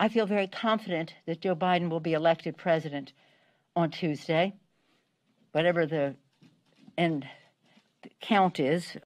I feel very confident that Joe Biden will be elected president on Tuesday, whatever the end count is